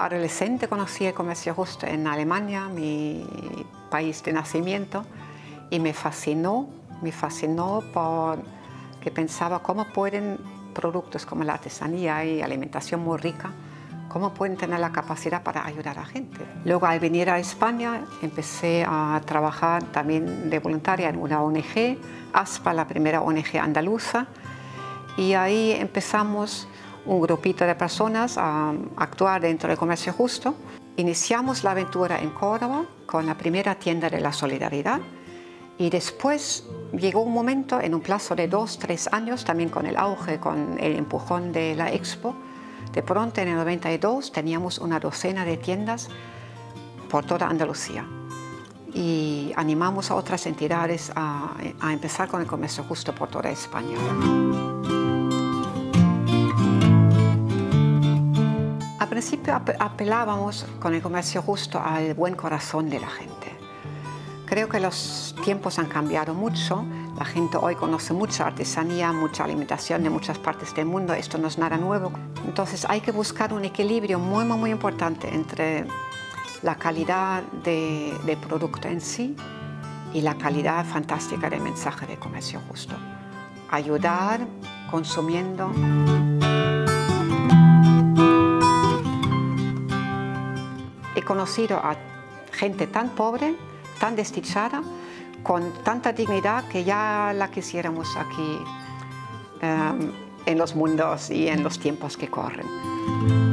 adolescente conocí el comercio justo en Alemania, mi país de nacimiento, y me fascinó, me fascinó porque pensaba cómo pueden productos como la artesanía y alimentación muy rica, cómo pueden tener la capacidad para ayudar a gente. Luego al venir a España empecé a trabajar también de voluntaria en una ONG, ASPA, la primera ONG andaluza, y ahí empezamos un grupito de personas a actuar dentro del comercio justo. Iniciamos la aventura en Córdoba con la primera tienda de la solidaridad y después llegó un momento, en un plazo de dos, tres años, también con el auge, con el empujón de la Expo, de pronto en el 92 teníamos una docena de tiendas por toda Andalucía y animamos a otras entidades a, a empezar con el comercio justo por toda España. Principio apelábamos con el comercio justo al buen corazón de la gente. Creo que los tiempos han cambiado mucho. La gente hoy conoce mucha artesanía, mucha alimentación de muchas partes del mundo. Esto no es nada nuevo. Entonces hay que buscar un equilibrio muy, muy, muy importante entre la calidad de, de producto en sí y la calidad fantástica del mensaje de comercio justo. Ayudar consumiendo. He conocido a gente tan pobre, tan desdichada, con tanta dignidad que ya la quisiéramos aquí um, en los mundos y en los tiempos que corren.